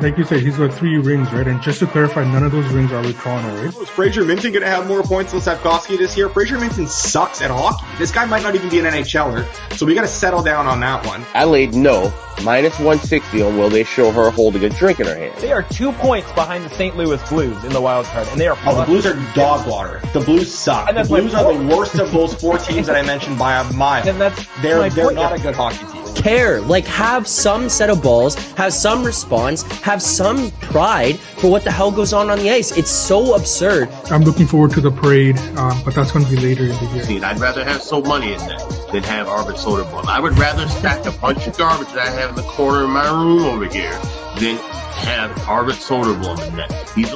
like you said, he's got three rings, right? And just to clarify, none of those rings are with Toronto, right? Is Fraser Minten going to have more points than Slafkovsky this year? Fraser Minten sucks at hockey. This guy might not even be an NHLer, so we got to settle down on that one. Adelaide, no. Minus 160 on will they show her holding a drink in her hand. They are two points behind the St. Louis Blues in the wild card, and they are. Oh, the Blues are dog water. The Blues suck. And The that's my Blues are the worst of those four teams that I mentioned by a mile. And that's they're they're point. not a good hockey team. Care. Like, have some set of balls, have some response, have some pride for what the hell goes on on the ice. It's so absurd. I'm looking forward to the parade, um, but that's going to be later in the year. I'd rather have so money in that than have Arvid Soderblom. I would rather stack a bunch of garbage that I have in the corner of my room over here than have Arvid Soderblom in that. He's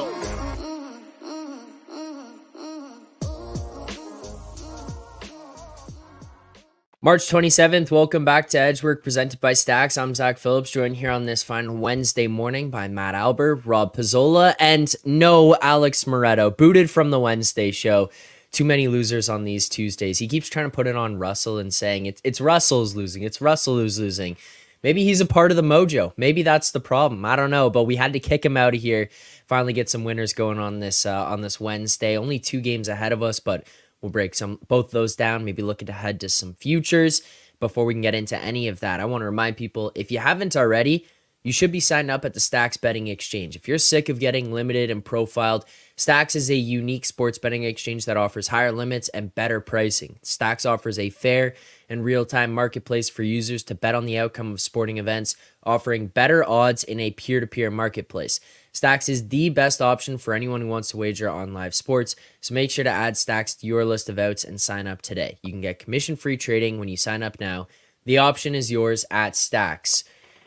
March 27th, welcome back to Edge Work presented by Stacks. I'm Zack Phillips, joined here on this fine Wednesday morning by Matt Alber, Rob Pizzola, and no Alex Moretto, booted from the Wednesday show. Too many losers on these Tuesdays. He keeps trying to put it on Russell and saying it's it's Russell's losing, it's Russell who's losing. Maybe he's a part of the mojo. Maybe that's the problem. I don't know, but we had to kick him out of here. Finally, get some winners going on this uh, on this Wednesday. Only two games ahead of us, but we'll break some both those down. Maybe looking ahead to some futures. Before we can get into any of that, I want to remind people if you haven't already, you should be signed up at the Stacks Betting Exchange. If you're sick of getting limited and profiled, Stacks is a unique sports betting exchange that offers higher limits and better pricing. Stacks offers a fair and real time marketplace for users to bet on the outcome of sporting events, offering better odds in a peer to peer marketplace. Stacks is the best option for anyone who wants to wager on live sports, so make sure to add Stacks to your list of outs and sign up today. You can get commission free trading when you sign up now. The option is yours at Stacks.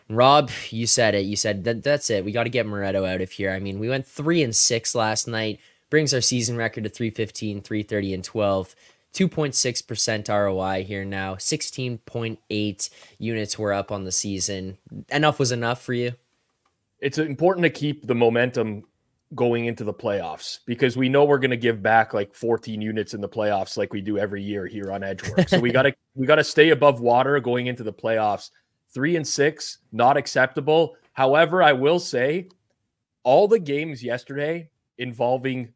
Rob, you said it. You said that that's it. We got to get Moretto out of here. I mean, we went 3 and 6 last night, brings our season record to 315, 330 and 12. 2.6% ROI here now. 16.8 units were up on the season. Enough was enough for you. it's important to keep the momentum going into the playoffs because we know we're going to give back like 14 units in the playoffs like we do every year here on Edge Work. So we got to we got to stay above water going into the playoffs. 3 and 6 not acceptable. However, I will say all the games yesterday involving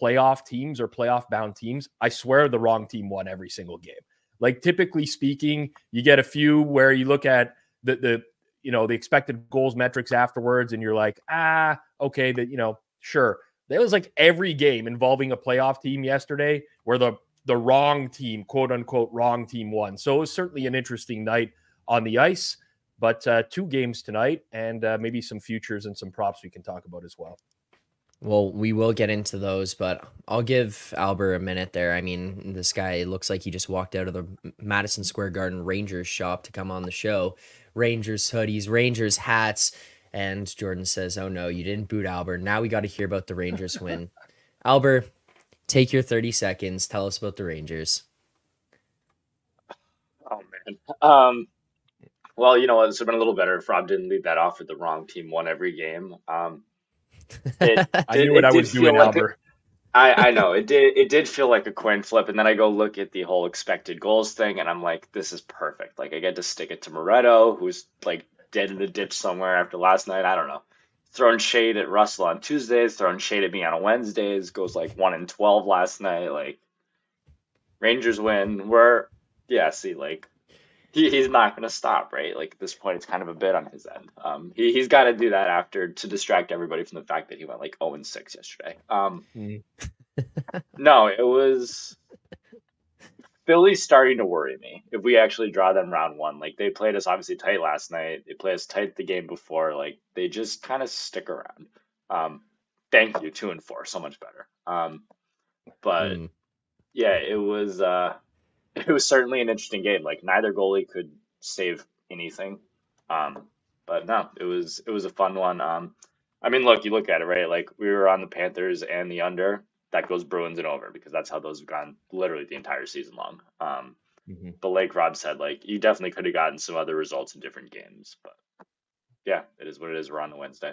playoff teams or playoff bound teams, I swear the wrong team won every single game. Like typically speaking, you get a few where you look at the the you know the expected goals metrics afterwards and you're like ah okay that you know sure there was like every game involving a playoff team yesterday where the the wrong team quote unquote wrong team won so it was certainly an interesting night on the ice but uh, two games tonight and uh, maybe some futures and some props we can talk about as well Well, we will get into those, but I'll give Alber a minute there. I mean, this guy looks like he just walked out of the Madison Square Garden Rangers shop to come on the show. Rangers hoodies, Rangers hats, and Jordan says, "Oh no, you didn't boot Alber. Now we got to hear about the Rangers win." Alber, take your 30 seconds. Tell us about the Rangers. Oh man. Um, well, you know what? This would have been a little better if Rob didn't lead that off with the wrong team won every game. Um, it i knew what i was doing like alber I, I know it did. It did feel like a coin flip, and then I go look at the whole expected goals thing, and I'm like, this is perfect. Like I get to stick it to Moretto, who's like dead in the ditch somewhere after last night. I don't know. Throwing shade at Russell on Tuesdays, throwing shade at me on Wednesdays. Goes like one in twelve last night. Like Rangers win. We're yeah. See, like he, he's not going to stop, right? Like at this point, it's kind of a bit on his end. Um, he he's got to do that after to distract everybody from the fact that he went like zero and six yesterday. Um, Mhm. no, it was Philly's starting to worry me. If we actually draw them round one, like they played us obviously tight last night, they played us tight the game before. Like they just kind of stick around. Um, thank you, two and four, so much better. Um, but Hmm. yeah, it was uh it was certainly an interesting game. Like neither goalie could save anything. Um but no, it was it was a fun one. Um I mean look, you look at it, right? Like we were on the Panthers and the under. That goes Bruins and over because that's how those have gone literally the entire season long. Um Mhm. but like Rob said, like you definitely could have gotten some other results in different games. But yeah, it is what it is. We're on the Wednesday.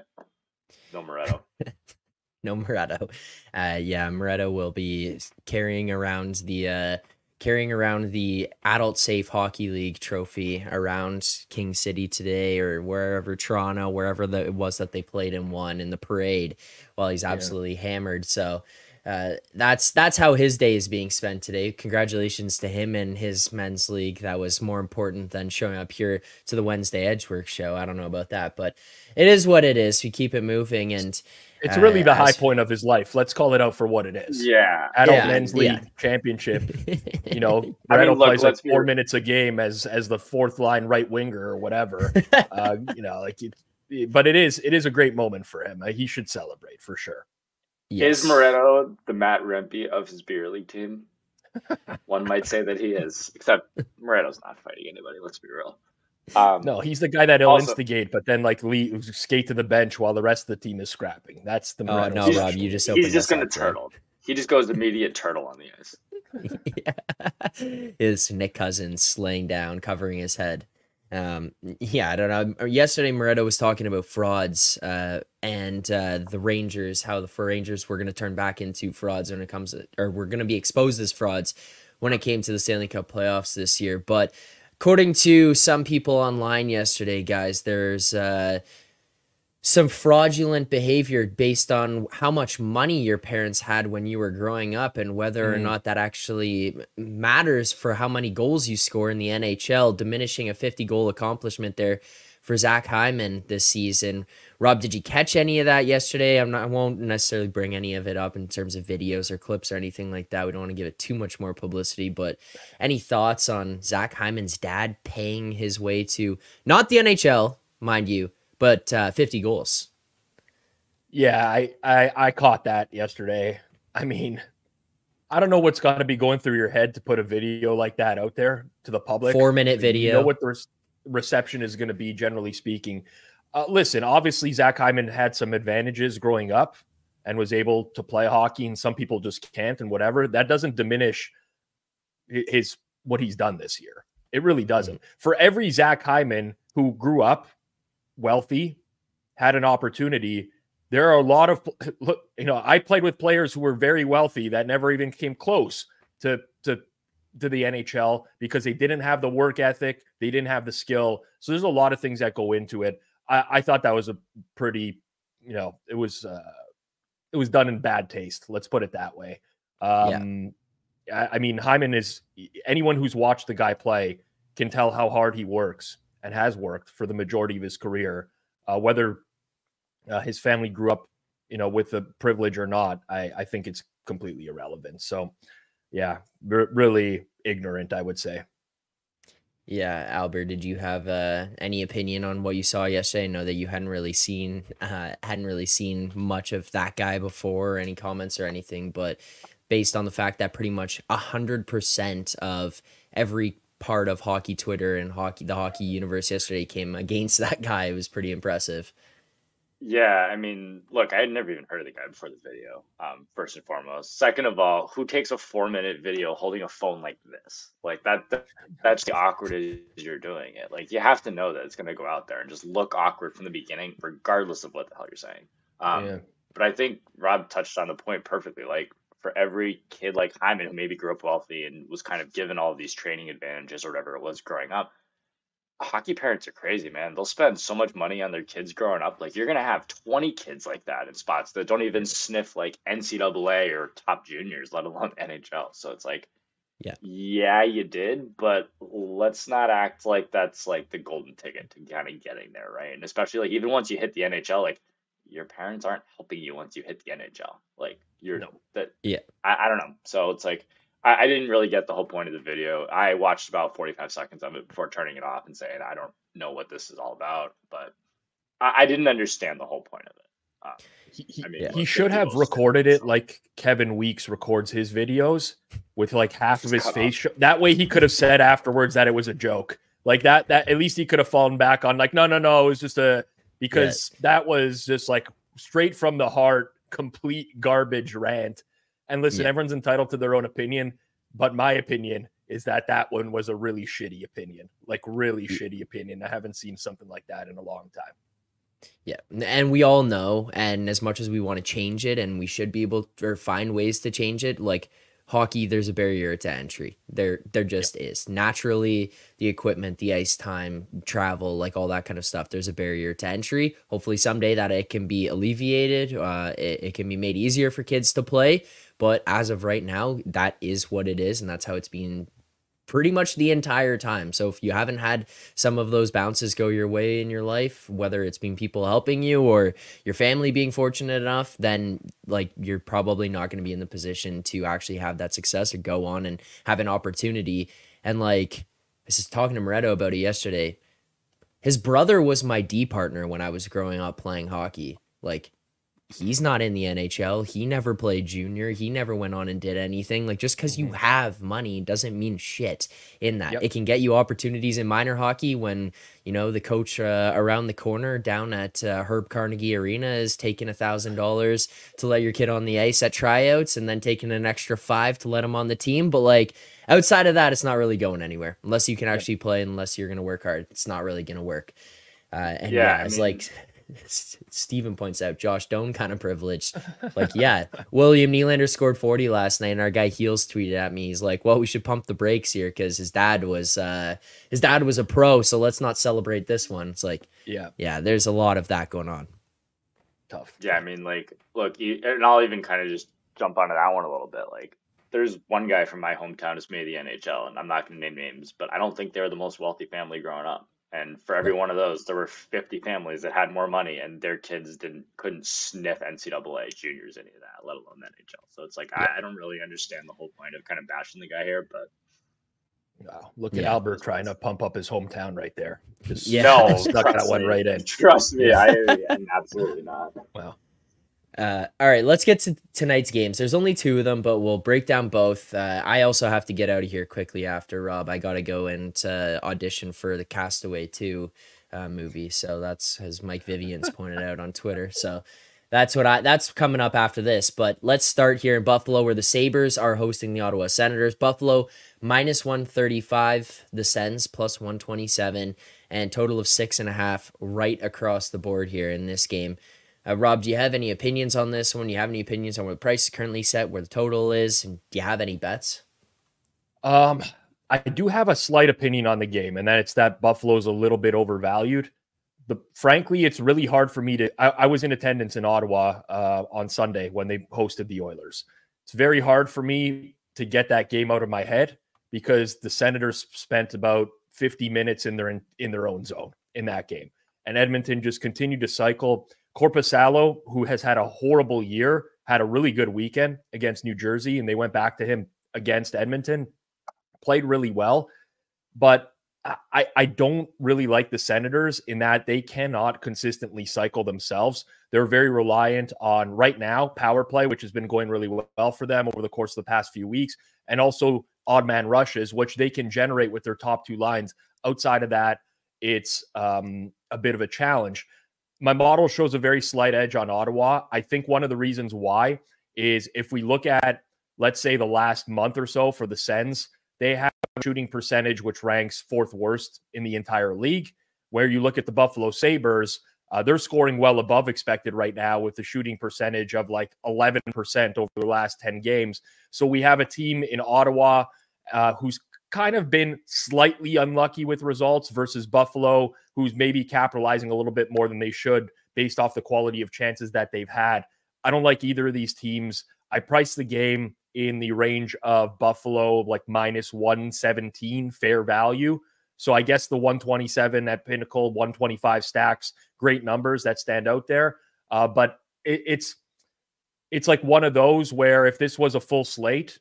No Moretto. no Moretto. Uh, yeah, Moretto will be carrying around the uh, carrying around the Adult Safe Hockey League trophy around King City today or wherever Toronto, wherever the, it was that they played and won in the parade while he's absolutely hammered. So uh, that's that's how his day is being spent today. Congratulations to him and his men's league. That was more important than showing up here to the Wednesday Edge Work show. I don't know about that, but it is what it is. We keep it moving, and It's really the high point of his life. Let's call it out for what it is. Yeah. Adult Yeah, men's league yeah. championship. You know, I mean, Reto look, plays like let's be- four minutes a game as as the fourth line right winger or whatever. uh, you know, like, it, but it is it is a great moment for him. Uh, he should celebrate for sure. Yes. Is Moretto the Matt Rempe of his beer league team? One might say that he is, except Moretto's not fighting anybody. Let's be real. Um, No, he's the guy that he'll Also- instigate, but then like leave, skate to the bench while the rest of the team is scrapping. That's the Oh no, special. Rob, you just he's just going to there. turtle. He just goes immediate turtle on the ice. yeah. Is Nick Cousins laying down, covering his head. Um, yeah, I don't know. Yesterday, Moretto was talking about frauds uh, and uh, the Rangers, how the Rangers were going to turn back into frauds when it comes to, or we're going to be exposed as frauds when it came to the Stanley Cup playoffs this year. But according to some people online yesterday, guys, there's uh, some fraudulent behavior based on how much money your parents had when you were growing up and whether or Mhm. not that actually matters for how many goals you score in the NHL, diminishing a 50 goal accomplishment there for Zach Hyman this season. Rob, did you catch any of that yesterday? I'm not, I won't necessarily bring any of it up in terms of videos or clips or anything like that. We don't want to give it too much more publicity, but any thoughts on Zach Hyman's dad paying his way to not the NHL, mind you, but uh, 50 goals? Yeah, I, I I caught that yesterday. I mean, I don't know what's got to be going through your head to put a video like that out there to the public. Four minute You video. know what the res- reception is going to be, generally speaking. Uh, listen, obviously Zach Hyman had some advantages growing up and was able to play hockey, and some people just can't, and whatever. That doesn't diminish his what he's done this year. It really doesn't. For every Zach Hyman who grew up wealthy, had an opportunity. There are a lot of look, you know, I played with players who were very wealthy that never even came close to to the NHL because they didn't have the work ethic, they didn't have the skill. So there's a lot of things that go into it. I, I thought that was a pretty, you know, it was uh it was done in bad taste. Let's put it that way. Um I, I mean, Hyman is anyone who's watched the guy play can tell how hard he works and has worked for the majority of his career. Uh, whether uh, his family grew up, you know, with the privilege or not, I, I think it's completely irrelevant. So, yeah, r- really ignorant, I would say. Yeah, Alber, did you have uh, any opinion on what you saw yesterday? I know that you hadn't really seen uh, hadn't really seen much of that guy before, any comments or anything, but based on the fact that pretty much hundred percent of every part of hockey Twitter and hockey the hockey universe yesterday came against that guy, it was pretty impressive. Yeah, I mean, look, I had never even heard of the guy before the video. Um, first and foremost. Second of all, who takes a four-minute video holding a phone like this? Like that, that that's the awkward as you're doing it. Like you have to know that it's going to go out there and just look awkward from the beginning, regardless of what the hell you're saying. Um, Yeah. But I think Rob touched on the point perfectly. Like for every kid like Hyman who maybe grew up wealthy and was kind of given all these training advantages or whatever it was growing up, hockey parents are crazy, man. They'll spend so much money on their kids growing up. Like you're gonna have 20 kids like that in spots that don't even sniff like NCAA or top juniors, let alone NHL. So it's like, Yeah. yeah, you did, but let's not act like that's like the golden ticket to kind of getting there, right? And especially like even once you hit the NHL, like your parents aren't helping you once you hit the NHL. Like you're No. that. Yeah. I, I don't know. So it's like I, I didn't really get the whole point of the video. I watched about 45 seconds of it before turning it off and saying, I don't know what this is all about, but I, I didn't understand the whole point of it. Uh, He, he, I mean, he should have recorded it like Kevin Weeks records his videos with like half of his face. Sh- that way he could have said afterwards that it was a joke. Like that, that at least he could have fallen back on like, no, no, no, it was just a because that was just like straight from the heart, complete garbage rant. And listen, Yeah. everyone's entitled to their own opinion, but my opinion is that that one was a really shitty opinion, like really shitty opinion. I haven't seen something like that in a long time. Yeah, and we all know, and as much as we want to change it, and we should be able to or find ways to change it, like hockey there's a barrier to entry there there just is naturally the equipment the ice time travel like all that kind of stuff there's a barrier to entry hopefully someday that it can be alleviated uh, it, it can be made easier for kids to play but as of right now that is what it is and that's how it's being pretty much the entire time. So if you haven't had some of those bounces go your way in your life, whether it's been people helping you or your family being fortunate enough, then like you're probably not going to be in the position to actually have that success or go on and have an opportunity. And like I was talking to Moretto about it yesterday. His brother was my D partner when I was growing up playing hockey. Like he's not in the NHL. He never played junior. He never went on and did anything. Like just because you Mhm. have money doesn't mean shit in that. Yep. It can get you opportunities in minor hockey when you know the coach uh, around the corner down at uh, Herb Carnegie Arena is taking a thousand dollars to let your kid on the ice at tryouts, and then taking an extra five to let him on the team. But like outside of that, it's not really going anywhere unless you can actually play. Unless you're gonna work hard, it's not really gonna work. Uh, and Yeah, yeah, I it's mean- like S- Steven points out, Josh Doan kind of privileged. Like, yeah, William Nylander scored 40 last night, and our guy Heels tweeted at me. He's like, Well, we should pump the brakes here because his dad was uh his dad was a pro, so let's not celebrate this one. It's like, Yeah, yeah, there's a lot of that going on. tough. Yeah, I mean, like, look, and I'll even kind of just jump onto that one a little bit. Like, there's one guy from my hometown who's made the NHL, and I'm not going to name names, but I don't think they were the most wealthy family growing up. And for every one of those, there were 50 families that had more money, and their kids didn't couldn't sniff NCAA juniors any of that, let alone NHL. So it's like I, I don't really understand the whole point of kind of bashing the guy here, but Wow. Look at Alber trying to pump up his hometown right there. Just Yeah. no, stuck that trust one me. right in. Trust me, I am absolutely not. Wow. Uh, all right, let's get to tonight's games. There's only two of them, but we'll break down both. Uh, I also have to get out of here quickly after Rob. I got to go and uh, audition for the Castaway 2 uh, movie. So that's as Mike Vivian's pointed out on Twitter. So that's what I that's coming up after this. But let's start here in Buffalo, where the Sabres are hosting the Ottawa Senators. Buffalo minus one thirty five, the Sens plus one twenty seven, and total of six and a half right across the board here in this game. Uh, Rob, do you have any opinions on this one? Do you have any opinions on where the price is currently set, where the total is, and do you have any bets? Um, I do have a slight opinion on the game, and that it's that Buffalo's a little bit overvalued. The frankly, it's really hard for me to. I, I was in attendance in Ottawa uh, on Sunday when they hosted the Oilers. It's very hard for me to get that game out of my head because the Senators spent about 50 minutes in their in, in their own zone in that game, and Edmonton just continued to cycle. Korpisalo, who has had a horrible year, had a really good weekend against New Jersey, and they went back to him against Edmonton played really well, but I, I don't really like the Senators in that they cannot consistently cycle themselves. They're very reliant on right now power play, which has been going really well for them over the course of the past few weeks, and also odd man rushes, which they can generate with their top two lines. Outside of that, it's um, a bit of a challenge. My model shows a very slight edge on Ottawa. I think one of the reasons why is if we look at, let's say, the last month or so for the Sens, they have a shooting percentage which ranks fourth worst in the entire league. Where you look at the Buffalo Sabres, uh, they're scoring well above expected right now with a shooting percentage of like 11% over the last 10 games. So we have a team in Ottawa uh, who's kind of been slightly unlucky with results versus Buffalo, who's maybe capitalizing a little bit more than they should based off the quality of chances that they've had. I don't like either of these teams. I priced the game in the range of Buffalo, like minus 117 fair value. So I guess the 127 at Pinnacle, 125 stacks, great numbers that stand out there. Uh, but it, it's it's like one of those where if this was a full slate,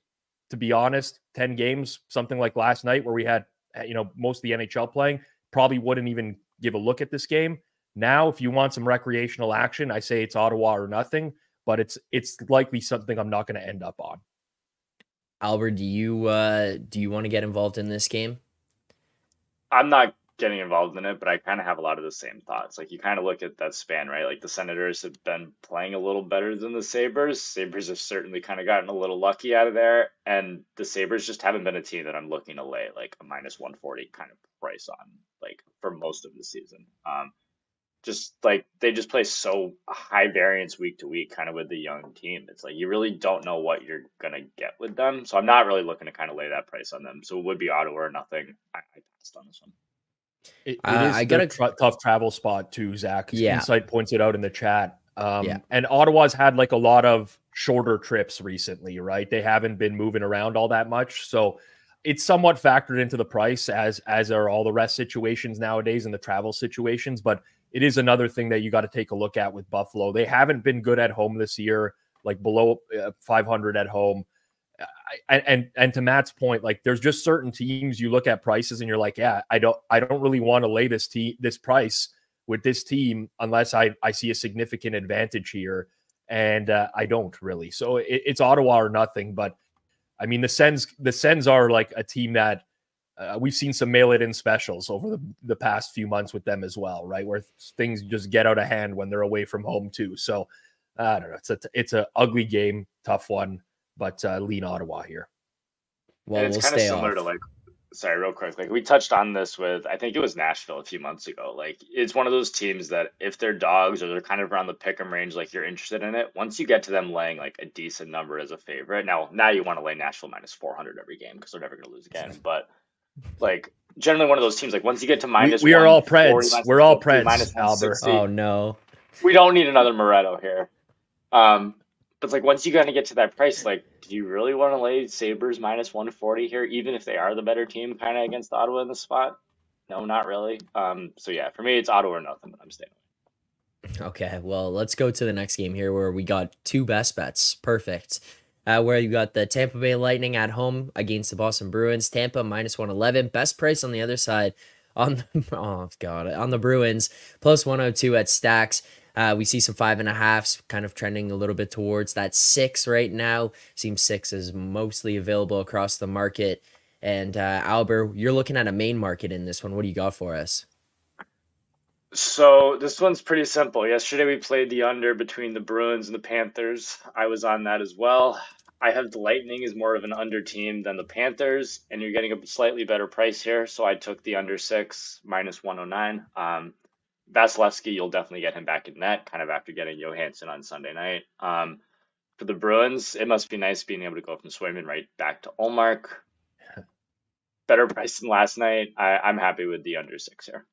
to be honest, 10 games, something like last night where we had you know most of the NHL playing, probably wouldn't even give a look at this game. Now, if you want some recreational action, I say it's Ottawa or nothing, but it's it's likely something I'm not going to end up on. Alber, do you uh, do you want to get involved in this game? I'm not getting involved in it, but I kind of have a lot of the same thoughts. Like you kind of look at that span, right? Like the Senators have been playing a little better than the Sabres. Sabres have certainly kind of gotten a little lucky out of there, and the Sabres just haven't been a team that I'm looking to lay like a minus 140 kind of price on, like for most of the season. Um, just like they just play so high variance week to week, kind of with the young team. It's like you really don't know what you're gonna get with them. So I'm not really looking to kind of lay that price on them. So it would be Ottawa or nothing. I, I passed on this one. It, it Uh, is I got a tough travel spot too, Zack. Yeah. Insight points it out in the chat. Um, Yeah. And Ottawa's had like a lot of shorter trips recently, right? They haven't been moving around all that much, so it's somewhat factored into the price as as are all the rest situations nowadays and the travel situations. But it is another thing that you got to take a look at with Buffalo. They haven't been good at home this year, like below uh, 500 at home. I, and and to Matt's point, like there's just certain teams you look at prices and you're like, yeah, I don't I don't really want to lay this team this price with this team unless I I see a significant advantage here, and uh, I don't really. So it, it's Ottawa or nothing. But I mean, the Sens the Sens are like a team that uh, we've seen some mail it in specials over the, the past few months with them as well, right? Where things just get out of hand when they're away from home too. So I don't know. It's a it's a ugly game, tough one, but uh, lean Ottawa here. Well, and it's we'll kind of similar off. to like sorry real quick like we touched on this with i think it was nashville a few months ago like it's one of those teams that if they're dogs or they're kind of around the pick 'em range like you're interested in it once you get to them laying like a decent number as a favorite now now you want to lay nashville minus 400 every game because they're never going to lose again but like generally one of those teams like once you get to minus we are all 140, Preds. minus We're all Preds, minus Alber. 160, Oh no. we don't need another Moretto here. Um, but like once you kind of get to that price, like, do you really want to lay Sabres minus one forty here, even if they are the better team, kind of against Ottawa in the spot? No, not really. Um, so yeah, for me, it's Ottawa or nothing, but I'm staying. Okay, well, let's go to the next game here where we got two best bets. Perfect. Uh, where you got the Tampa Bay Lightning at home against the Boston Bruins. Tampa minus 111. Best price on the other side on the, oh god on the Bruins plus 102 at Stacks. Uh, we see some five and a halfs kind of trending a little bit towards that six right now. Seems six is mostly available across the market. And uh, Alber, you're looking at a main market in this one. What do you got for us? So this one's pretty simple. Yesterday we played the under between the Bruins and the Panthers. I was on that as well. I have the Lightning as more of an under team than the Panthers, and you're getting a slightly better price here. So I took the under six minus 109. Um, Vasilevskiy, you'll definitely get him back in net, kind of after getting Johansson on Sunday night. Um, for the Bruins, it must be nice being able to go from Swayman right back to Ullmark. Better price than last night. I, I'm happy with the under six here.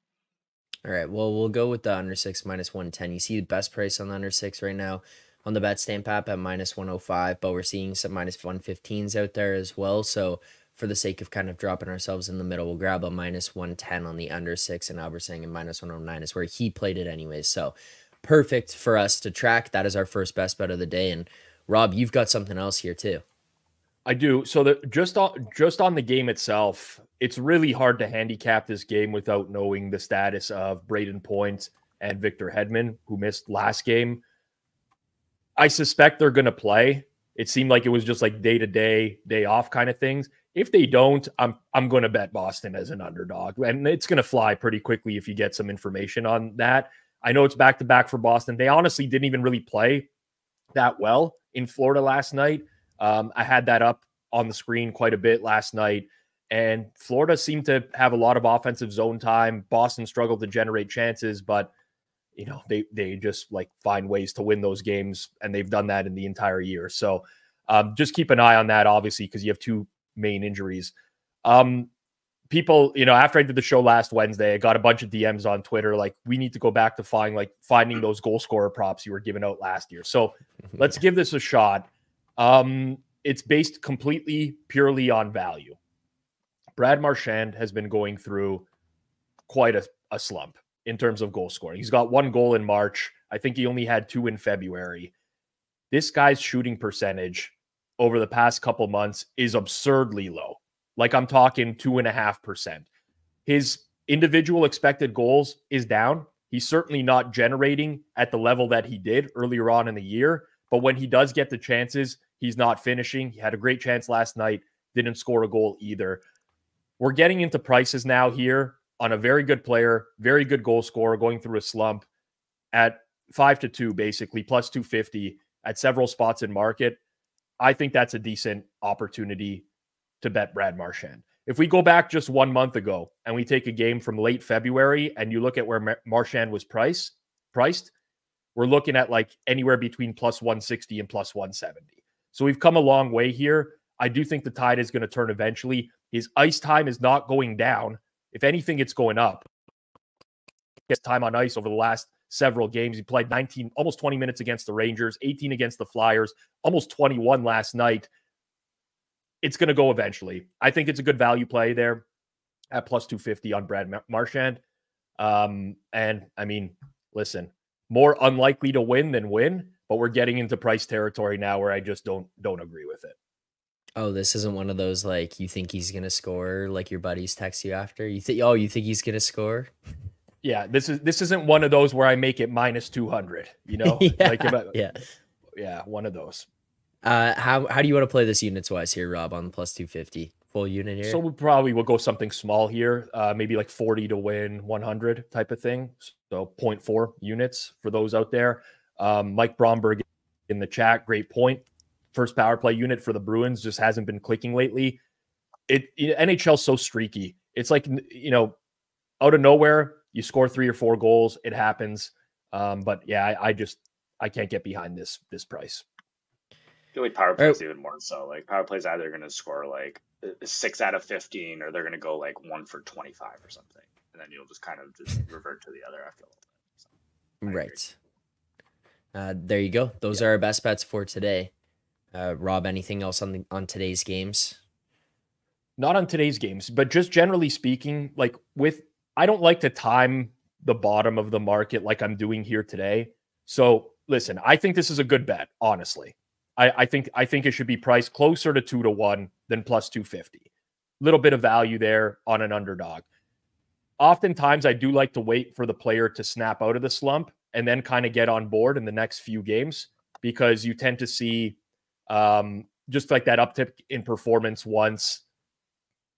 All right. Well, we'll go with the under six minus 110. You see the best price on the under six right now on the bet stamp app at minus 105, but we're seeing some minus 115s out there as well. So, for the sake of kind of dropping ourselves in the middle, we'll grab a minus 110 on the under six. And Alber saying a minus 109 is where he played it anyways. So, perfect for us to track. That is our first best bet of the day. And Rob, you've got something else here too. I do. So the just on just on the game itself, it's really hard to handicap this game without knowing the status of Brayden Point and Victor Hedman, who missed last game. I suspect they're going to play. It seemed like it was just like day to day, day off kind of things. If they don't, I'm I'm going to bet Boston as an underdog, and it's going to fly pretty quickly if you get some information on that. I know it's back to back for Boston. They honestly didn't even really play that well in Florida last night. Um, I had that up on the screen quite a bit last night, and Florida seemed to have a lot of offensive zone time. Boston struggled to generate chances, but you know they they just like find ways to win those games, and they've done that in the entire year. So um, just keep an eye on that, obviously, because you have two main injuries. Um, people, you know, after I did the show last Wednesday, I got a bunch of DMs on Twitter like, we need to go back to find like finding those goal scorer props you were giving out last year. So let's give this a shot. Um, it's based completely purely on value. Brad Marchand has been going through quite a, a slump in terms of goal scoring. He's got one goal in March. I think he only had two in February. This guy's shooting percentage over the past couple months is absurdly low. Like I'm talking two and a half percent. His individual expected goals is down. He's certainly not generating at the level that he did earlier on in the year. But when he does get the chances, he's not finishing. He had a great chance last night, didn't score a goal either. We're getting into prices now here on a very good player, very good goal scorer going through a slump at five to two, basically, plus 250 at several spots in market. I think that's a decent opportunity to bet Brad Marchand. If we go back just one month ago and we take a game from late February and you look at where Marchand was priced, priced, we're looking at like anywhere between plus 160 and plus 170. So we've come a long way here. I do think the tide is going to turn eventually. His ice time is not going down. If anything, it's going up. His time on ice over the last several games. He played 19, almost 20 minutes against the Rangers, 18 against the Flyers, almost 21 last night. It's going to go eventually. I think it's a good value play there at plus 250 on Brad Marchand. Um, and I mean, listen, more unlikely to win than win, but we're getting into price territory now where I just don't don't agree with it. Oh, this isn't one of those like you think he's gonna score, like your buddies text you after. You think, oh, you think he's gonna score? Yeah, this is this isn't one of those where I make it minus two hundred. You know, yeah, like I, yeah, yeah, one of those. Uh, how how do you want to play this units wise here, Rob, on the plus two fifty full unit here? So we probably will go something small here, uh, maybe like forty to win one hundred type of thing. So 0.4 units for those out there. Um, Mike Bromberg in the chat, great point first power play unit for the Bruins just hasn't been clicking lately. It NHL's so streaky. It's like you know, out of nowhere, you score three or four goals. It happens. Um, but yeah, I, I, just I can't get behind this this price. I feel like power plays even more so. Like power plays either going to score like six out of fifteen, or they're going to go like one for twenty five or something, and then you'll just kind of just revert to the other after a little bit. So, right. Uh, there you go. Those yeah. are our best bets for today. Uh, Rob, anything else on the on today's games? Not on today's games, but just generally speaking, like with I don't like to time the bottom of the market like I'm doing here today. So listen, I think this is a good bet, honestly. I, I think I think it should be priced closer to two to one than plus 250. Little bit of value there on an underdog. Oftentimes I do like to wait for the player to snap out of the slump and then kind of get on board in the next few games because you tend to see um, just like that uptick in performance once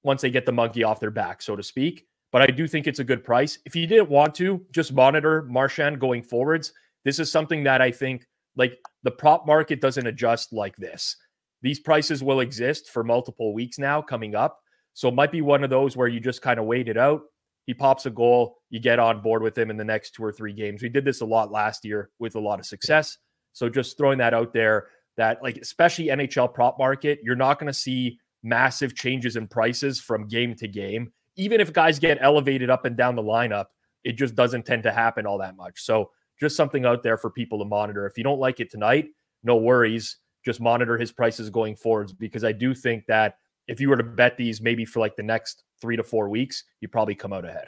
once they get the monkey off their back, so to speak. But I do think it's a good price. If you didn't want to, just monitor Marchand going forwards. This is something that I think like the prop market doesn't adjust like this. These prices will exist for multiple weeks now coming up. So it might be one of those where you just kind of wait it out. He pops a goal, you get on board with him in the next two or three games. We did this a lot last year with a lot of success. So just throwing that out there that like especially NHL prop market, you're not going to see massive changes in prices from game to game. Even if guys get elevated up and down the lineup, it just doesn't tend to happen all that much. So just something out there for people to monitor. If you don't like it tonight, no worries. Just monitor his prices going forwards because I do think that if you were to bet these maybe for like the next three to four weeks, you probably come out ahead.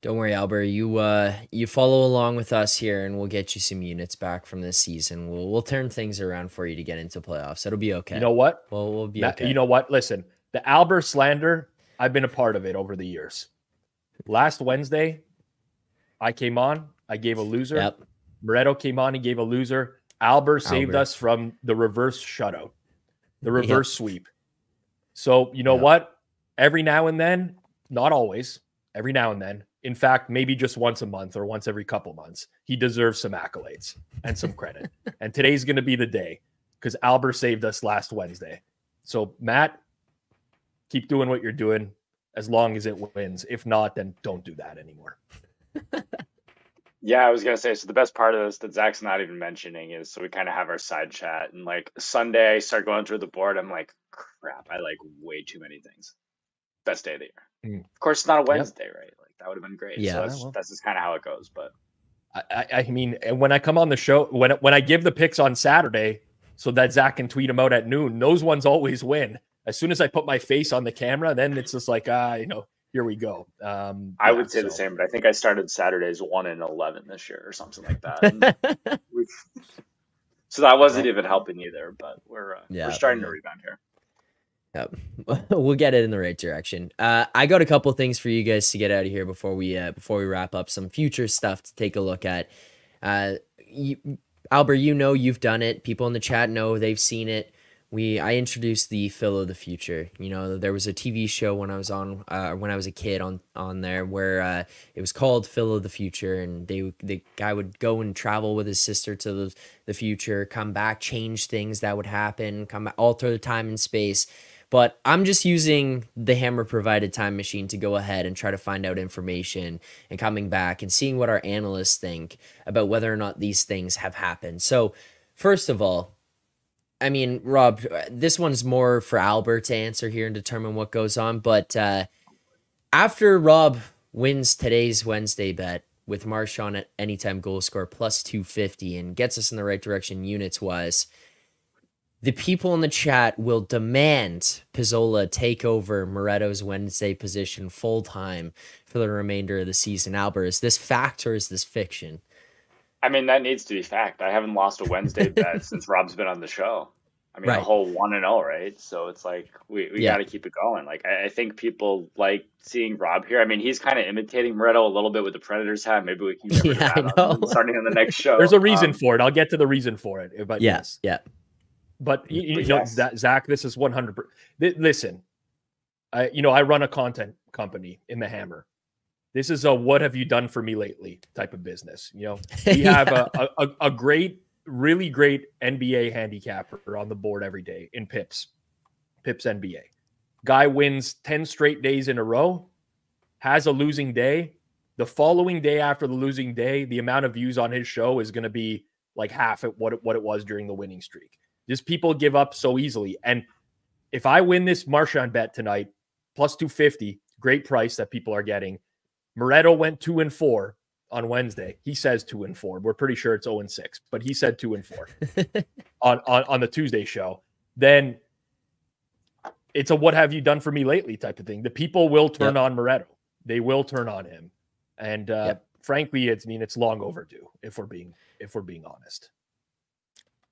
Don't worry, Alber. You uh you follow along with us here, and we'll get you some units back from this season. We'll we'll turn things around for you to get into playoffs. It'll be okay. You know what? Well, we'll be okay. You know what? Listen, the Alber slander. I've been a part of it over the years. Last Wednesday, I came on. I gave a loser. Yep. Moretto came on. He gave a loser. Alber saved Alber. us from the reverse shutout, the reverse yep. sweep. So you know yep. what? Every now and then, not always. Every now and then, in fact, maybe just once a month or once every couple months, he deserves some accolades and some credit. and today's going to be the day because Alber saved us last Wednesday. So, Matt, keep doing what you're doing as long as it wins. If not, then don't do that anymore. yeah, I was gonna say. So the best part of this that Zack's not even mentioning is so we kind of have our side chat, and like Sunday, I start going through the board. I'm like, crap, I like way too many things. Best day of the year. Mm. Of course, it's not a Wednesday, yep. right? Like that would have been great. Yeah, so that's, well. that's just kind of how it goes. But I, I mean, when I come on the show, when when I give the picks on Saturday, so that Zach can tweet them out at noon, those ones always win. As soon as I put my face on the camera, then it's just like ah, you know, here we go. Um, I yeah, would say so. the same, but I think I started Saturdays one and eleven this year or something like that. so that wasn't even helping either. But we're uh, yeah, we're starting to rebound here. Yep. we'll get it in the right direction. Uh, I got a couple things for you guys to get out of here before we uh, before we wrap up. Some future stuff to take a look at. Uh, you, Alber, you know you've done it. People in the chat know they've seen it we I introduced the Phil of the Future. You know, there was a TV show when I was on uh, when I was a kid on on there where uh, it was called Phil of the Future, and they the guy would go and travel with his sister to the, the future, come back, change things that would happen, come alter the time and space. But I'm just using the Hammer provided time machine to go ahead and try to find out information and coming back and seeing what our analysts think about whether or not these things have happened. So, first of all, I mean, Rob, this one's more for Alber to answer here and determine what goes on. But uh, after Rob wins today's Wednesday bet with Marchand at anytime goal score plus 250 and gets us in the right direction units wise, the people in the chat will demand Pizzola take over Moretto's Wednesday position full time for the remainder of the season. Alber, is this fact or is this fiction? I mean, that needs to be fact. I haven't lost a Wednesday bet since Rob's been on the show. I mean, Right. a whole one and all, right? So it's like we, we Yeah. got to keep it going. Like I, I think people like seeing Rob here. I mean, he's kind of imitating Moretto a little bit with the Predators hat. Maybe we can get rid of Yeah, I that on- starting on the next show. There's a reason Um, for it. I'll get to the reason for it. But Yes, yeah. But you, you But know, yes. Zack, this is 100. per- Th- Listen, I, you know, I run a content company in the Hammer. This is a "What have you done for me lately?" type of business. You know, we have Yeah. a, a a great, really great NBA handicapper on the board every day in Pips, Pips NBA. Guy wins 10 straight days in a row, has a losing day. The following day after the losing day, the amount of views on his show is going to be like half at what it, what it was during the winning streak. Just people give up so easily. And if I win this Marchand bet tonight, plus 250, great price that people are getting. Moretto went two and four on Wednesday. He says two and four. We're pretty sure it's 0 and six, but he said two and four on, on, on the Tuesday show. Then it's a what have you done for me lately type of thing. The people will turn on Moretto. They will turn on him. And uh, Yep. frankly, it's I mean it's long overdue if we're being if we're being honest.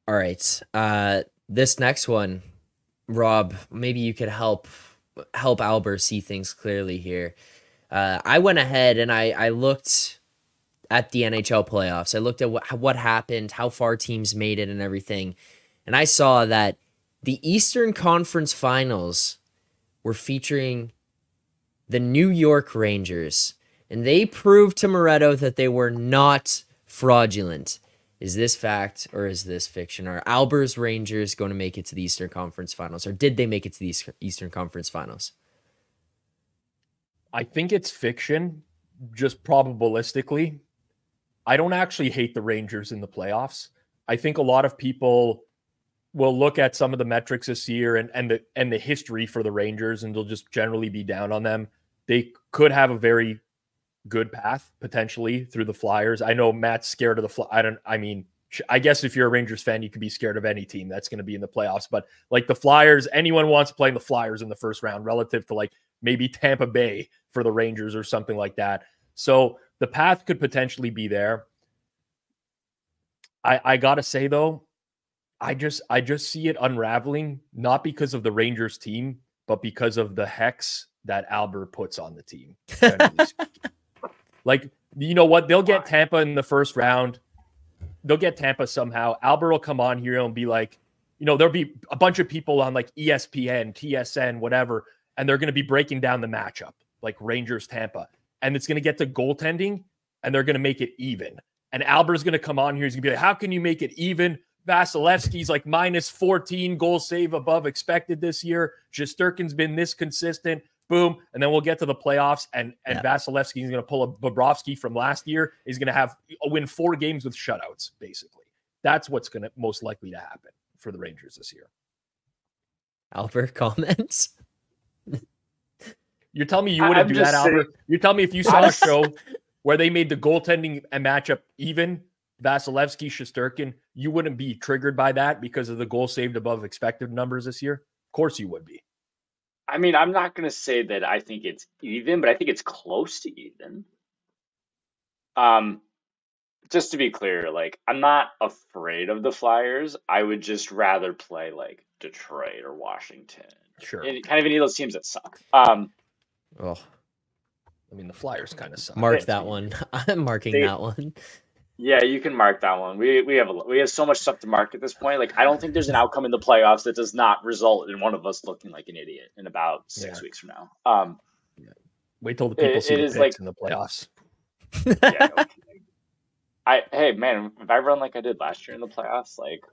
All right. Uh this next one, Rob, maybe you could help help Albert see things clearly here. Uh I went ahead and I I looked at the NHL playoffs. I looked at what what happened, how far teams made it and everything. And I saw that the Eastern Conference Finals were featuring the New York Rangers, and they proved to Moretto that they were not fraudulent. Is this fact or is this fiction? Are Alber's Rangers going to make it to the Eastern Conference Finals, or did they make it to the Eastern Conference Finals? I think it's fiction, just probabilistically. I don't actually hate the Rangers in the playoffs. I think a lot of people will look at some of the metrics this year and and the and the history for the Rangers and they'll just generally be down on them. They could have a very good path potentially through the Flyers. I know Matt's scared of the. I don't. I mean, I guess if you're a Rangers fan, you could be scared of any team that's going to be in the playoffs. But like the Flyers, anyone wants to play the Flyers in the first round relative to like maybe Tampa Bay for the Rangers or something like that. So the path could potentially be there. I I gotta say though, I just I just see it unraveling not because of the Rangers team, but because of the hex that Alber puts on the team. like you know what? They'll get Tampa in the first round. They'll get Tampa somehow. Alber will come on here and be like, you know, there'll be a bunch of people on like ESPN, TSN, whatever, and they're going to be breaking down the matchup, like Rangers Tampa, and it's going to get to goaltending, and they're going to make it even. And Alber's going to come on here. He's going to be like, how can you make it even? Vasilevskiy's like minus 14 goal save above expected this year. Shesterkin's been this consistent. Boom. And then we'll get to the playoffs, and, and Yeah. Vasilevsky is going to pull a Bobrovsky from last year. He's going to have uh, win four games with shutouts, basically. That's what's going to most likely to happen for the Rangers this year. Albert comments. You're telling me you wouldn't do that, saying- Alber? You're telling me if you saw a show where they made the goaltending and matchup even, Vasilevskiy, Shesterkin, you wouldn't be triggered by that because of the goal saved above expected numbers this year? Of course you would be. I mean, I'm not going to say that I think it's even, but I think it's close to even. Um, just to be clear, like I'm not afraid of the Flyers. I would just rather play like Detroit or Washington, Sure. Kind of any of those teams that suck. Um, Oh, I mean, the Flyers kind of suck. mark They- that one. I'm marking they- that one. yeah, you can mark that one. We we have a, we have so much stuff to mark at this point. Like I don't think there's an outcome in the playoffs that does not result in one of us looking like an idiot in about six Yeah. weeks from now. Um, Wait till the people It- see it the is picks like- in the playoffs. yeah, no. I hey man, if I run like I did last year in the playoffs, like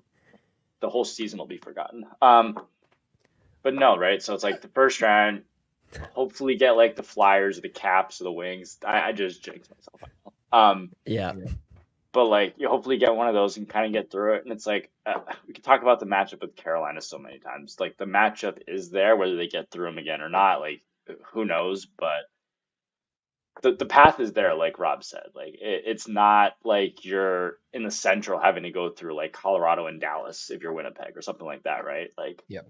the whole season will be forgotten. Um, but no, right? So it's like the first round. Hopefully, get like the Flyers, or the Caps, or the Wings. I, I just jinxed myself. Um, Yeah. but like you hopefully get one of those and kind of get through it. And it's like uh, we can talk about the matchup with Carolina so many times. Like the matchup is there, whether they get through them again or not. Like who knows? But the the path is there, like Rob said. Like it, it's not like you're in the Central having to go through like Colorado and Dallas if you're Winnipeg or something like that, right? Like Yep.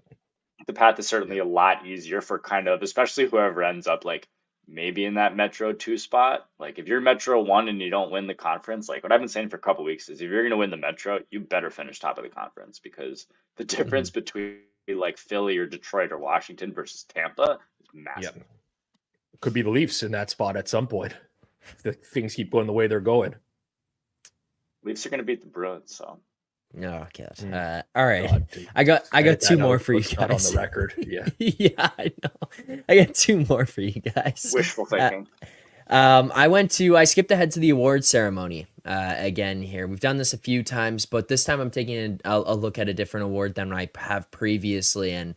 The path is certainly a lot easier for kind of especially whoever ends up like maybe in that Metro two spot. Like if you're Metro one and you don't win the conference, like what I've been saying for a couple weeks is if you're gonna win the Metro, you better finish top of the conference because the mm-hmm. difference between like Philly or Detroit or Washington versus Tampa is massive. Yep. Could be the Leafs in that spot at some point. If the things keep going the way they're going. Leafs are gonna beat the Bruins, so No, okay. Mm. Uh, all right. God, I got I got two more out, for you guys. on the record. Yeah. yeah, I know. I got two more for you guys. wishful thinking. Um, I went to I skipped ahead to the award ceremony uh, again here. We've done this a few times, but this time I'm taking a, a look at a different award than I have previously. And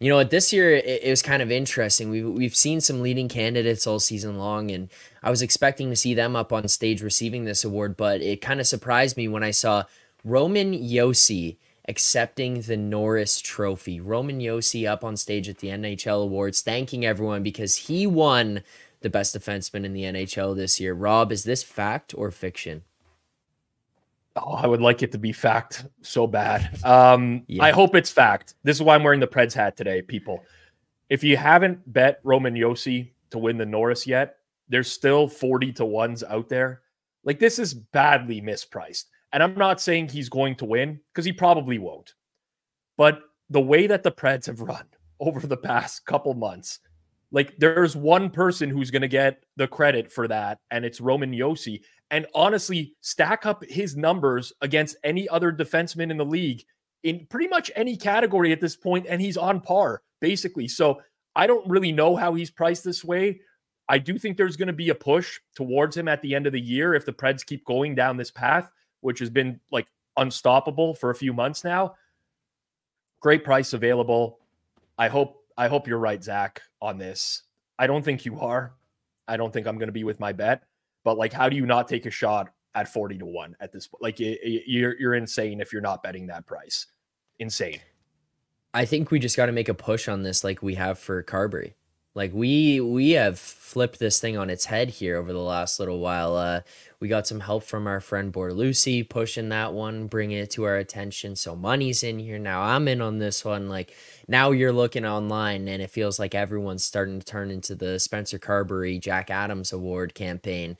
you know what, this year it, it was kind of interesting. We've we've seen some leading candidates all season long, and I was expecting to see them up on stage receiving this award, but it kind of surprised me when I saw Roman Josi accepting the Norris Trophy. Roman Josi up on stage at the NHL Awards, thanking everyone because he won the best defenseman in the NHL this year. Rob, is this fact or fiction? Oh, I would like it to be fact so bad. Um, Yeah. I hope it's fact. This is why I'm wearing the Preds hat today, people. If you haven't bet Roman Josi to win the Norris yet, there's still 40 to ones out there. Like this is badly mispriced. And I'm not saying he's going to win because he probably won't. But the way that the Preds have run over the past couple months, like there's one person who's going to get the credit for that, and it's Roman Josi. And honestly, stack up his numbers against any other defenseman in the league in pretty much any category at this point, and he's on par basically. So I don't really know how he's priced this way. I do think there's going to be a push towards him at the end of the year if the Preds keep going down this path, which has been like unstoppable for a few months now. Great price available. I hope I hope you're right, Zack, on this. I don't think you are. I don't think I'm going to be with my bet. But like, how do you not take a shot at 40 to one at this point? Like, you're you're insane if you're not betting that price. Insane. I think we just got to make a push on this, like we have for Carbery. Like we we have flipped this thing on its head here over the last little while. Uh, we got some help from our friend Borlucci pushing that one, bringing it to our attention. So money's in here now. I'm in on this one. Like now you're looking online, and it feels like everyone's starting to turn into the Spencer Carbery Jack Adams Award campaign.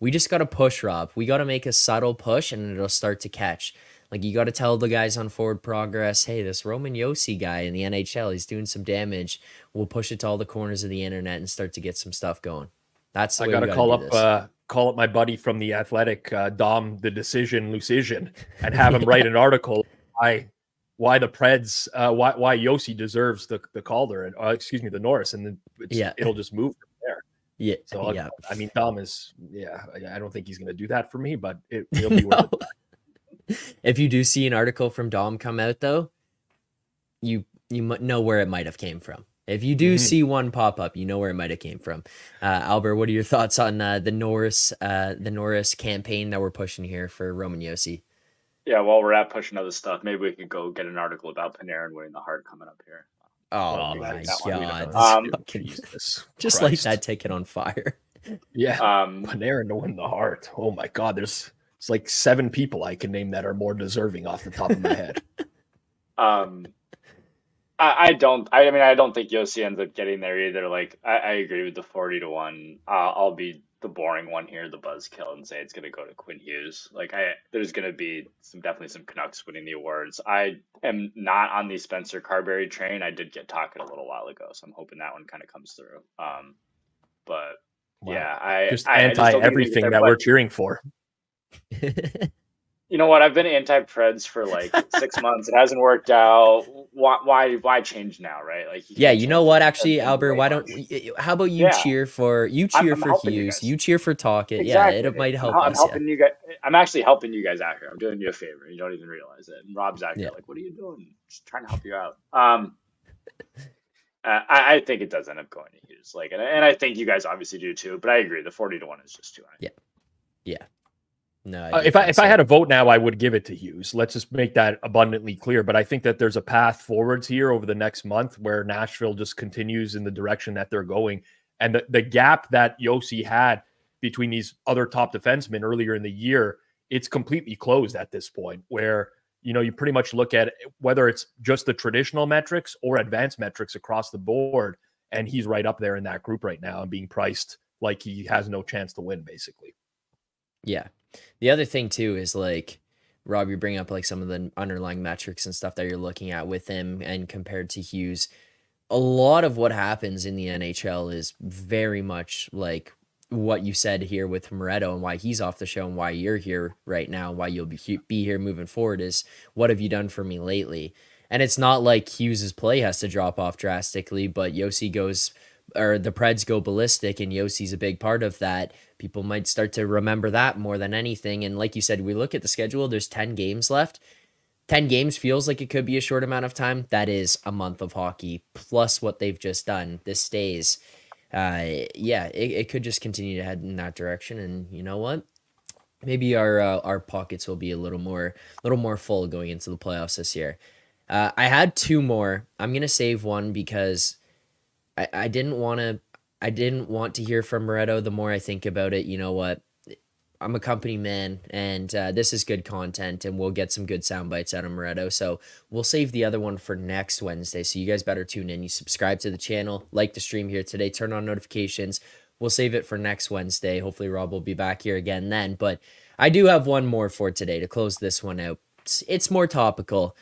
We just got to push, Rob. We got to make a subtle push, and it'll start to catch. Like you got to tell the guys on Forward Progress, hey, this Roman Josi guy in the NHL, he's doing some damage. We'll push it to all the corners of the internet and start to get some stuff going. That's the I gotta, gotta call up uh, call up my buddy from the Athletic, uh, Dom the Decision Luszczyszyn, and have him write an article why why the Preds uh, why why Josi deserves the the Calder and uh, excuse me the Norris, and then it's, Yeah. it'll just move from there. yeah, So I'll- yeah. I mean, Dom is yeah. I, I don't think he's going to do that for me, but it, it'll be worth it. If you do see an article from Dom come out though, you you know where it might have came from. If you do Mhm. see one pop up, you know where it might have came from. Uh, Alber, what are your thoughts on uh, the Norris uh, the Norris campaign that we're pushing here for Roman Josi? Yeah, while we're at pushing other stuff, maybe we could go get an article about Panarin winning the Hart coming up here. Oh Well, my that is- god! Um, Fucking- Jesus just light Christ. that ticket on fire. Yeah, Um, Panarin to win the Hart. Oh my God, there's it's like seven people I can name that are more deserving off the top of my head. Um, I, I don't. I mean, I don't think Josi ends up getting there either. Like, I, I agree with the forty to one. Uh, I'll be the boring one here, the buzzkill, and say it's going to go to Quinn Hughes. Like, I there's going to be some definitely some Canucks winning the awards. I am not on the Spencer Carbery train. I did get Tocchet a little while ago, so I'm hoping that one kind of comes through. Um, but Wow. yeah, I Just I, I just anti everything they're- that but- we're cheering for. You know what? I've been anti-Preds for like six months. It hasn't worked out. Why? Why? Why change now? Right? Like, you yeah, you know what? Actually, Alber, why don't? How about you Yeah. cheer for you I'm- cheer I'm for helping you Hughes? You cheer for Tocchet. Exactly. Yeah, it might help I'm, I'm us. yeah. you guys. I'm actually helping you guys out here. I'm doing you a favor. You don't even realize it. And Rob's out here Yeah. like, "What are you doing?" Just trying to help you out. Um, Uh, I, I think it does end up going to Hughes. Like, and, and I think you guys obviously do too. But I agree, the forty to one is just too high. No, Uh, if I if I had a vote now, I would give it to Hughes. Let's just make that abundantly clear. But I think that there's a path forwards here over the next month where Nashville just continues in the direction that they're going, and the, the gap that Josi had between these other top defensemen earlier in the year, it's completely closed at this point. Where you know you pretty much look at whether it's just the traditional metrics or advanced metrics across the board, and he's right up there in that group right now and being priced like he has no chance to win, basically. Yeah. The other thing too is like Rob, you bring up like some of the underlying metrics and stuff that you're looking at with him and compared to Hughes. A lot of what happens in the NHL is very much like what you said here with Moretto and why he's off the show and why you're here right now, why you'll be be here moving forward is what have you done for me lately? And it's not like Hughes's play has to drop off drastically, but Josi goes or the Preds go ballistic and Josi's a big part of that. People might start to remember that more than anything. And like you said, we look at the schedule, there's 10 games left. 10 games feels like it could be a short amount of time. That is a month of hockey plus what they've just done. This stays. Uh, yeah, it, it could just continue to head in that direction. And you know what? Maybe our uh, our pockets will be a little more little more full going into the playoffs this year. Uh, I had two more. I'm gonna save one because I, I didn't want to I didn't want to hear from Moretto. The more I think about it, you know what? I'm a company man, and uh, this is good content, and we'll get some good sound bites out of Moretto. So we'll save the other one for next Wednesday. So you guys better tune in. You subscribe to the channel, like the stream here today, turn on notifications. We'll save it for next Wednesday. Hopefully, Rob will be back here again then. But I do have one more for today to close this one out. It's, it's more topical.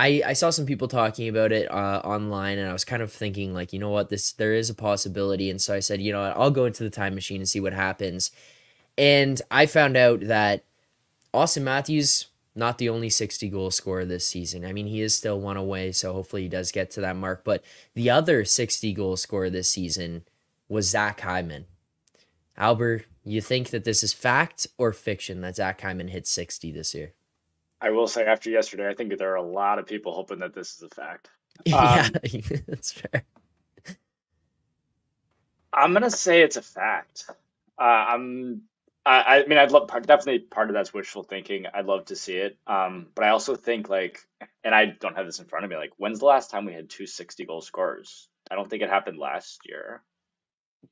I, I saw some people talking about it uh, online and I was kind of thinking like, you know what, this there is a possibility. And so I said, you know what, I'll go into the time machine and see what happens. And I found out that Auston Matthews, not the only 60 goal scorer this season. I mean, he is still one away, so hopefully he does get to that mark. But the other 60 goal scorer this season was Zach Hyman. Alber, you think that this is fact or fiction that Zach Hyman hit 60 this year? I will say after yesterday, I think there are a lot of people hoping that this is a fact. yeah, Um, that's fair. I'm gonna say it's a fact. Uh, I'm. I, I mean, I'd love part, definitely part of that's wishful thinking. I'd love to see it. Um, but I also think like, and I don't have this in front of me. Like, when's the last time we had two 60 goal scorers? I don't think it happened last year.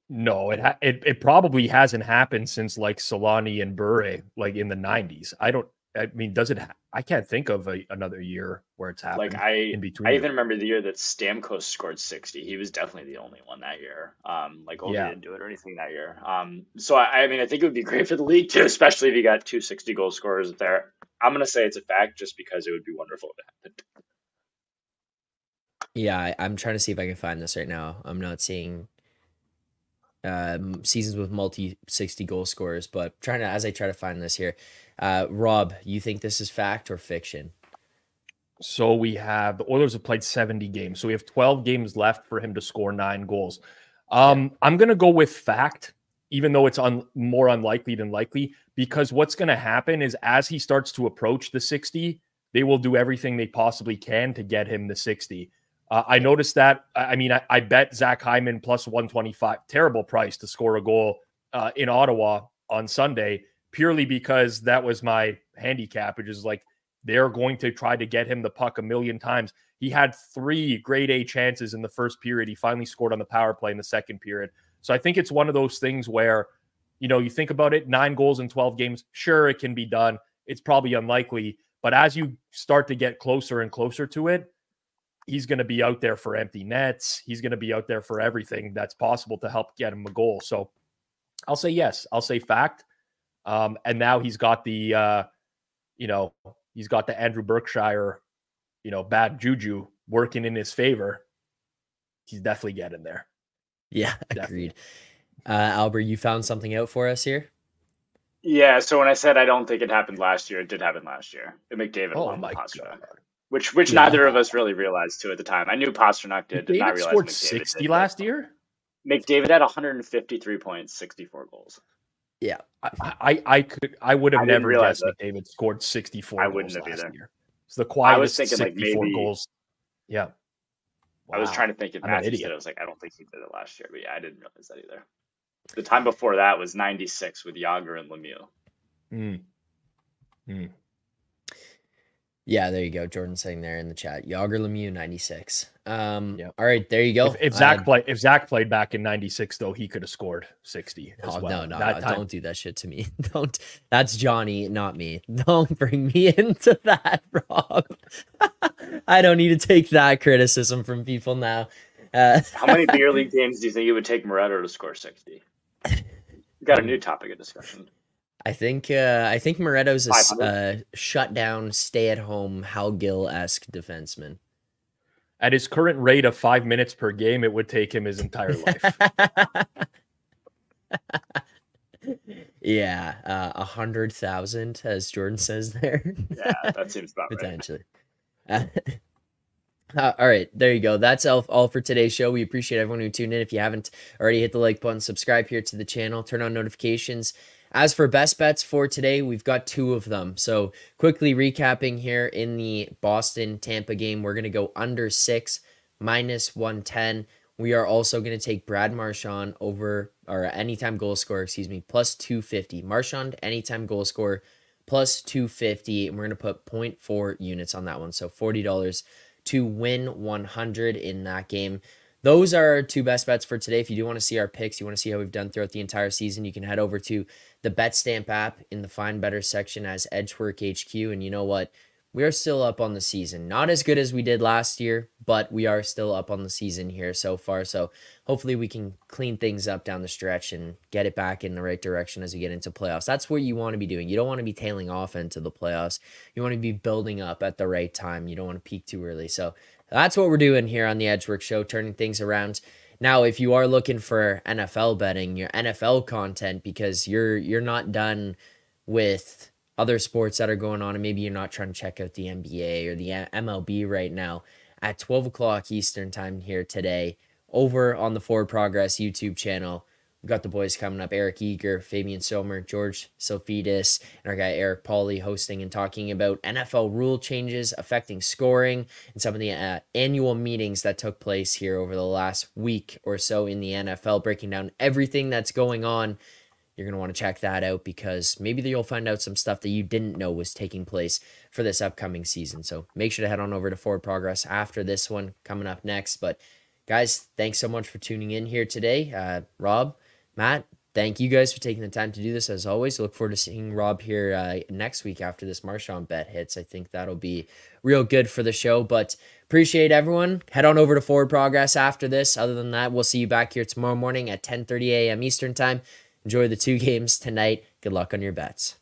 No, it ha- it it probably hasn't happened since like Selanne and Bure, like in the '90s. I don't. I mean, does it? Ha- I can't think of a, another year where it's happened. Like I, in between. I even remember the year that Stamkos scored 60. He was definitely the only one that year. Um, like Ovi Yeah. didn't do it or anything that year. Um, so I, I mean, I think it would be great for the league too, especially if you got two 60 goal scorers there. I'm gonna say it's a fact just because it would be wonderful if it happened. Yeah, I, I'm trying to see if I can find this right now. I'm not seeing um, seasons with multi 60 goal scorers, but trying to as I try to find this here. Uh, Rob, you think this is fact or fiction? So we have the Oilers have played 70 games. So we have 12 games left for him to score nine goals. Um, I'm going to go with fact, even though it's un- more unlikely than likely, because what's going to happen is as he starts to approach the 60, they will do everything they possibly can to get him the 60. Uh, I noticed that. I mean, I, I bet Zach Hyman plus 125, terrible price to score a goal uh, in Ottawa on Sunday, purely because that was my handicap, which is like they're going to try to get him the puck a million times. He had three grade A chances in the first period. He finally scored on the power play in the second period. So I think it's one of those things where, you know, you think about it nine goals in 12 games. Sure, it can be done. It's probably unlikely. But as you start to get closer and closer to it, he's going to be out there for empty nets. He's going to be out there for everything that's possible to help get him a goal. So I'll say yes. I'll say fact. Um, and now he's got the, uh, you know, he's got the Andrew Berkshire, you know, bad juju working in his favor. He's definitely getting there. Yeah, Definitely. agreed. Uh, Alber, you found something out for us here? Yeah. So when I said I don't think it happened last year, it did happen last year. It McDavid Oh won my Pastrnak, god! Which which Yeah. neither of us really realized too at the time. I knew Pastrnak did, did not realize scored McDavid sixty did. last year. McDavid had 153 points, 64 goals. Yeah. I, I I could I would have I never guessed McDavid scored sixty four. I goals wouldn't have last either. year. It's the I quietest was thinking, like, 64 maybe- goals. Yeah, I was trying to think if Matthews did I was like, I don't think he did it last year, but yeah, I didn't realize that either. The time before that was 96 with Jagr and Lemieux. Mm. Mm. Yeah, there you go. Jordan saying there in the chat. Jagr Lemieux, 96. Um, Yep. All right, there you go. If, if Zach Uh, play, if Zach played back in '96, though, he could have scored 60 as Oh, well. no, no, That no, time- don't do that shit to me. Don't. That's Johnny, not me. Don't bring me into that, Rob. I don't need to take that criticism from people now. Uh, How many beer league games do you think it would take Moretto to score 60? We got a new topic of discussion. I think uh, I think Moretto's a s- 500? uh, shut down, stay at home, Hal Gill esque defenseman. At his current rate of five minutes per game, it would take him his entire life. yeah, uh, a hundred thousand, as Jordan says there. Yeah, that seems about right. potentially. Uh, uh, all right, there you go. That's all, all for today's show. We appreciate everyone who tuned in. If you haven't already hit the like button, subscribe here to the channel, turn on notifications. As for best bets for today, we've got two of them. So, quickly recapping here in the Boston Tampa game, we're going to go under six, minus 110. We are also going to take Brad Marchand over, or anytime goal scorer, excuse me, plus 250. Marchand, anytime goal scorer, plus 250 and we're going to put 0.4 units on that one so $40 to win 100 in that game those are our two best bets for today. If you do want to see our picks you want to see how we've done throughout the entire season you can head over to the bet stamp app in the find better section as edgework hq and you know what we are still up on the season not as good as we did last year but we are still up on the season here so far so hopefully we can clean things up down the stretch and get it back in the right direction as we get into playoffs. That's what you want to be doing. You don't want to be tailing off into the playoffs. You want to be building up at the right time. You don't want to peak too early. So that's what we're doing here on the Edge Work Show, turning things around. Now, if you are looking for NFL betting, your NFL content, because you're you're not done with other sports that are going on, and maybe you're not trying to check out the NBA or the MLB right now, at 12 o'clock Eastern time here today, over on the Forward Progress YouTube channel. We've got the boys coming up Eric Eager, Fabian Somer, George Sofidis, and our guy Eric Pauly hosting and talking about NFL rule changes affecting scoring and some of the uh, annual meetings that took place here over the last week or so in the NFL, breaking down everything that's going on. You're going to want to check that out because maybe you'll find out some stuff that you didn't know was taking place for this upcoming season. So make sure to head on over to Forward Progress after this one coming up next. But guys, thanks so much for tuning in here today. Uh, Rob, Matt, thank you guys for taking the time to do this as always. Look forward to seeing Rob here uh, next week after this Marchand bet hits. I think that'll be real good for the show. But appreciate everyone. Head on over to Forward Progress after this. Other than that, we'll see you back here tomorrow morning at 10:30 a.m. Eastern time. Enjoy the two games tonight. Good luck on your bets.